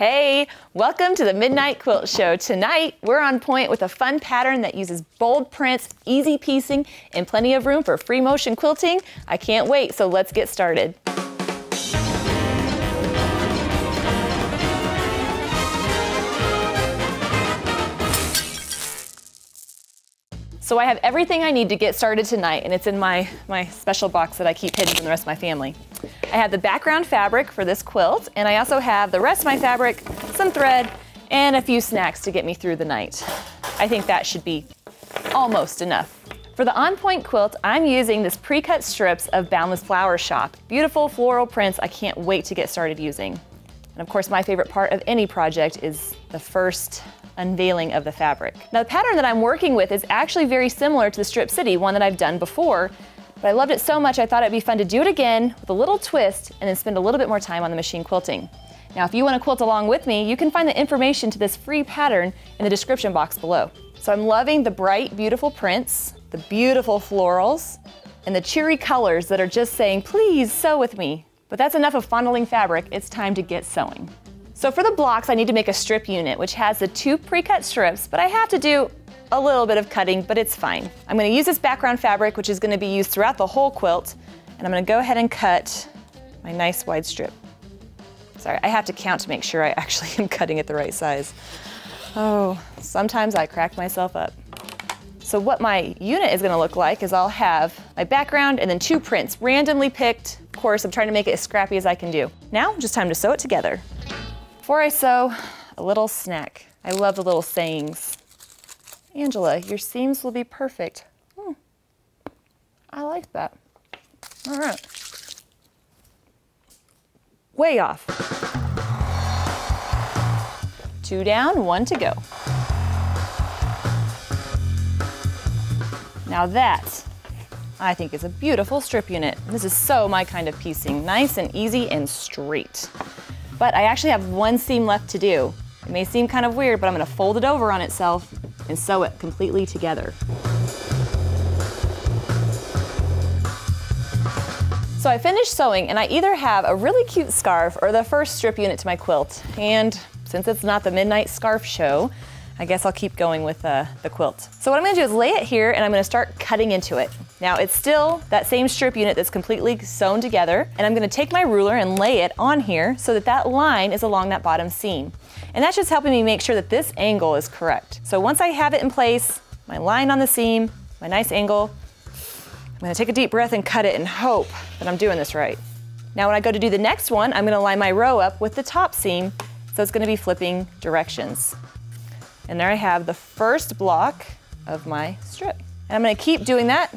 Hey, welcome to the Midnight Quilt Show. Tonight, we're on point with a fun pattern that uses bold prints, easy piecing, and plenty of room for free motion quilting. I can't wait, so let's get started. So I have everything I need to get started tonight, and it's in my, my special box that I keep hidden from the rest of my family. I have the background fabric for this quilt, and I also have the rest of my fabric, some thread, and a few snacks to get me through the night. I think that should be almost enough. For the On Point quilt, I'm using this pre-cut strips of Boundless Flower Shoppe. Beautiful floral prints I can't wait to get started using. And of course, my favorite part of any project is the first unveiling of the fabric. Now the pattern that I'm working with is actually very similar to the Strip City, one that I've done before, but I loved it so much I thought it'd be fun to do it again with a little twist and then spend a little bit more time on the machine quilting. Now if you want to quilt along with me, you can find the information to this free pattern in the description box below. So I'm loving the bright, beautiful prints, the beautiful florals, and the cheery colors that are just saying, please sew with me. But that's enough of fondling fabric, it's time to get sewing. So for the blocks, I need to make a strip unit, which has the two pre-cut strips, but I have to do a little bit of cutting, but it's fine. I'm gonna use this background fabric, which is gonna be used throughout the whole quilt, and I'm gonna go ahead and cut my nice wide strip. Sorry, I have to count to make sure I actually am cutting it the right size. Oh, sometimes I crack myself up. So what my unit is gonna look like is I'll have my background and then two prints randomly picked. Of course, I'm trying to make it as scrappy as I can do. Now, just time to sew it together. Before I sew, a little snack. I love the little sayings. Angela, your seams will be perfect. Hmm. I like that. All right. Way off. Two down, one to go. Now that, I think is a beautiful strip unit. This is so my kind of piecing. Nice and easy and straight. But I actually have one seam left to do. It may seem kind of weird, but I'm gonna fold it over on itself and sew it completely together. So I finished sewing and I either have a really cute scarf or the first strip unit to my quilt. And since it's not the Midnight Scarf Show, I guess I'll keep going with uh, the quilt. So what I'm gonna do is lay it here and I'm gonna start cutting into it. Now it's still that same strip unit that's completely sewn together and I'm gonna take my ruler and lay it on here so that that line is along that bottom seam. And that's just helping me make sure that this angle is correct. So once I have it in place, my line on the seam, my nice angle, I'm gonna take a deep breath and cut it and hope that I'm doing this right. Now when I go to do the next one, I'm gonna line my row up with the top seam, so it's gonna be flipping directions. And there I have the first block of my strip. And I'm gonna keep doing that,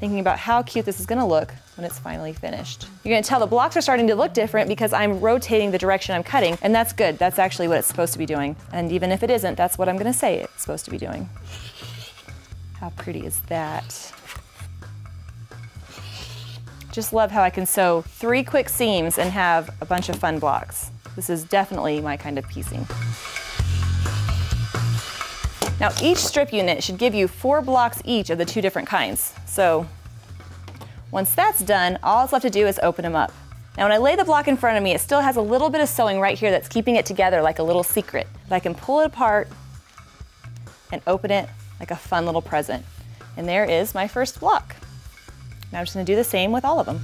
thinking about how cute this is gonna look when it's finally finished. You're gonna tell the blocks are starting to look different because I'm rotating the direction I'm cutting, and that's good. That's actually what it's supposed to be doing. And even if it isn't, that's what I'm gonna say it's supposed to be doing. How pretty is that? Just love how I can sew three quick seams and have a bunch of fun blocks. This is definitely my kind of piecing. Now each strip unit should give you four blocks each of the two different kinds. So once that's done, all it's left to do is open them up. Now when I lay the block in front of me, it still has a little bit of sewing right here that's keeping it together like a little secret. But I can pull it apart and open it like a fun little present. And there is my first block. Now I'm just gonna do the same with all of them.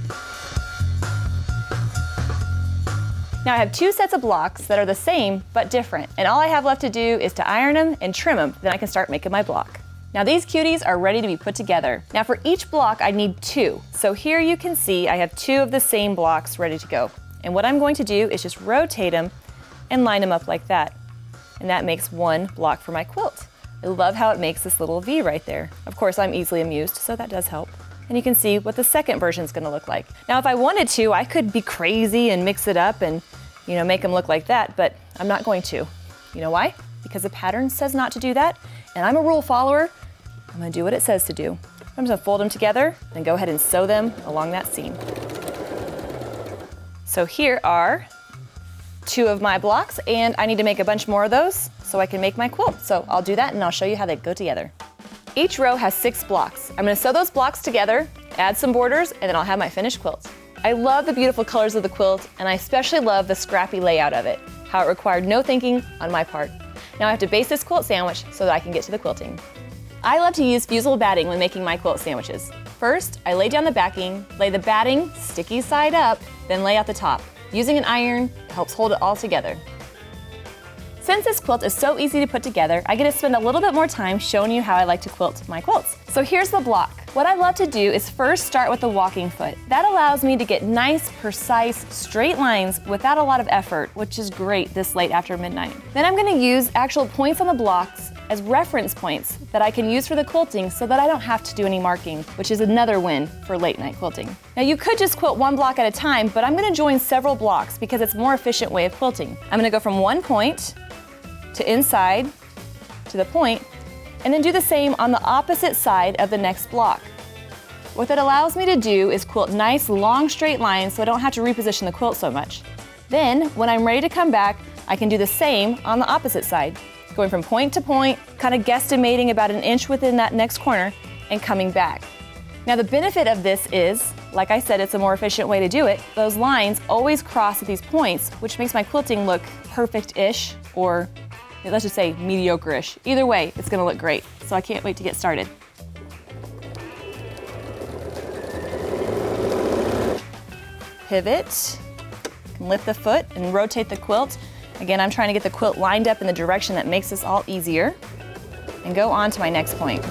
Now I have two sets of blocks that are the same but different, and all I have left to do is to iron them and trim them, then I can start making my block. Now these cuties are ready to be put together. Now for each block I need two. So here you can see I have two of the same blocks ready to go. And what I'm going to do is just rotate them and line them up like that. And that makes one block for my quilt. I love how it makes this little V right there. Of course I'm easily amused, so that does help and you can see what the second version is gonna look like. Now, if I wanted to, I could be crazy and mix it up and you know, make them look like that, but I'm not going to. You know why? Because the pattern says not to do that, and I'm a rule follower. I'm gonna do what it says to do. I'm just gonna fold them together and go ahead and sew them along that seam. So here are two of my blocks, and I need to make a bunch more of those so I can make my quilt. So I'll do that and I'll show you how they go together. Each row has six blocks. I'm gonna sew those blocks together, add some borders, and then I'll have my finished quilt. I love the beautiful colors of the quilt, and I especially love the scrappy layout of it. how it required no thinking on my part. Now I have to base this quilt sandwich so that I can get to the quilting. I love to use fusible batting when making my quilt sandwiches. First, I lay down the backing, lay the batting sticky side up, then lay out the top. Using an iron helps hold it all together. Since this quilt is so easy to put together, I get to spend a little bit more time showing you how I like to quilt my quilts. So here's the block. What I love to do is first start with the walking foot. That allows me to get nice, precise, straight lines without a lot of effort, which is great this late after midnight. Then I'm gonna use actual points on the blocks as reference points that I can use for the quilting so that I don't have to do any marking, which is another win for late night quilting. Now you could just quilt one block at a time, but I'm gonna join several blocks because it's a more efficient way of quilting. I'm gonna go from one point to inside to the point, and then do the same on the opposite side of the next block. What that allows me to do is quilt nice long straight lines so I don't have to reposition the quilt so much. Then, when I'm ready to come back, I can do the same on the opposite side, going from point to point, kind of guesstimating about an inch within that next corner, and coming back. Now the benefit of this is, like I said, it's a more efficient way to do it. Those lines always cross at these points, which makes my quilting look perfect-ish or let's just say mediocre-ish. Either way, it's gonna look great. So I can't wait to get started. Pivot, lift the foot and rotate the quilt. Again, I'm trying to get the quilt lined up in the direction that makes this all easier. And go on to my next point.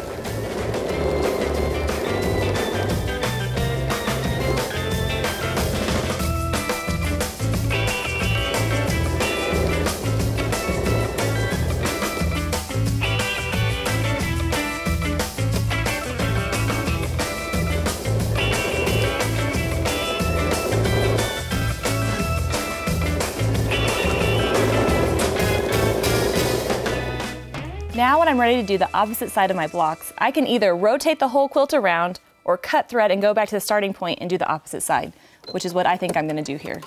Now when I'm ready to do the opposite side of my blocks, I can either rotate the whole quilt around or cut thread and go back to the starting point and do the opposite side, which is what I think I'm gonna do here.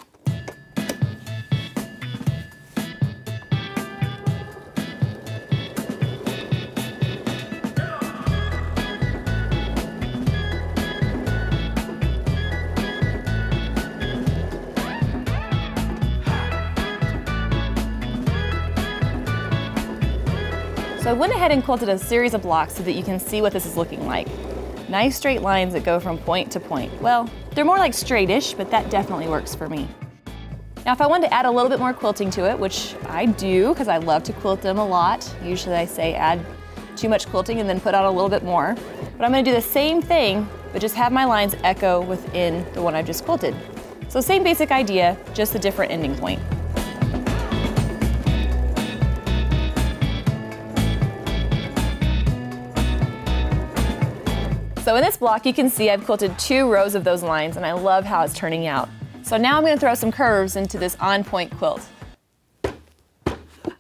I went ahead and quilted a series of blocks so that you can see what this is looking like. Nice straight lines that go from point to point. Well, they're more like straightish, but that definitely works for me. Now if I wanted to add a little bit more quilting to it, which I do because I love to quilt them a lot, usually I say add too much quilting and then put on a little bit more. But I'm gonna do the same thing, but just have my lines echo within the one I've just quilted. So same basic idea, just a different ending point. So in this block, you can see I've quilted two rows of those lines, and I love how it's turning out. So now I'm gonna throw some curves into this on-point quilt.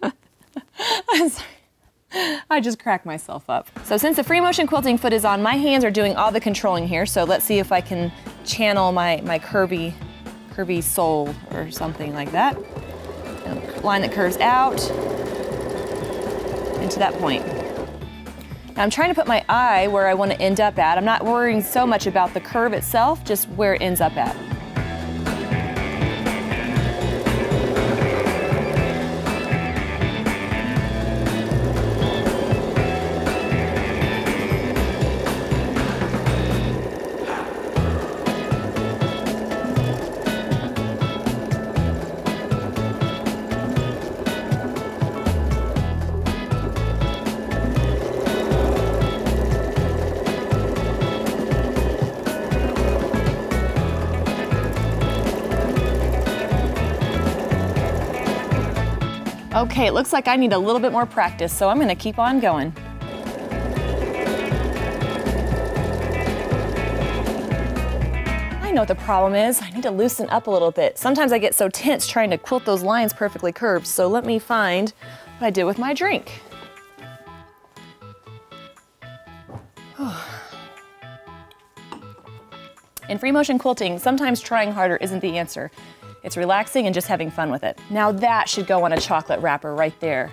I'm sorry. I just cracked myself up. So since the free motion quilting foot is on, my hands are doing all the controlling here. So let's see if I can channel my, my curvy, curvy soul or something like that. line that curves out into that point. I'm trying to put my eye where I want to end up at. I'm not worrying so much about the curve itself, just where it ends up at. Okay, it looks like I need a little bit more practice, so I'm gonna keep on going. I know what the problem is. I need to loosen up a little bit. Sometimes I get so tense trying to quilt those lines perfectly curved, so let me find what I did with my drink. In free motion quilting, sometimes trying harder isn't the answer. It's relaxing and just having fun with it. Now that should go on a chocolate wrapper right there.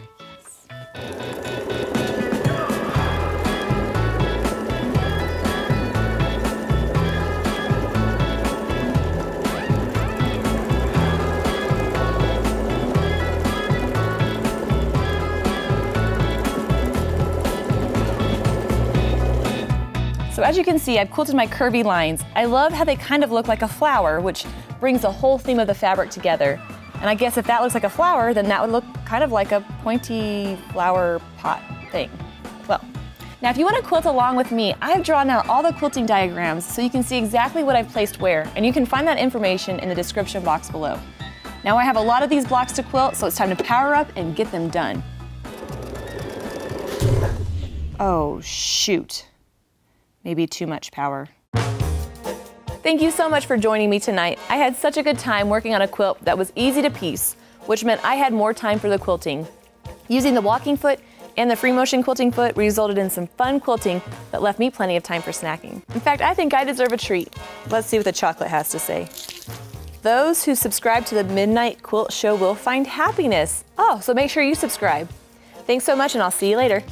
So as you can see, I've quilted my curvy lines. I love how they kind of look like a flower, which brings the whole theme of the fabric together. And I guess if that looks like a flower, then that would look kind of like a pointy flower pot thing. Well, now if you want to quilt along with me, I've drawn out all the quilting diagrams so you can see exactly what I've placed where, and you can find that information in the description box below. Now I have a lot of these blocks to quilt, so it's time to power up and get them done. Oh, shoot. Maybe too much power. Thank you so much for joining me tonight. I had such a good time working on a quilt that was easy to piece, which meant I had more time for the quilting. Using the walking foot and the free motion quilting foot resulted in some fun quilting that left me plenty of time for snacking. In fact, I think I deserve a treat. Let's see what the chocolate has to say. Those who subscribe to the Midnight Quilt Show will find happiness. Oh, so make sure you subscribe. Thanks so much, and I'll see you later.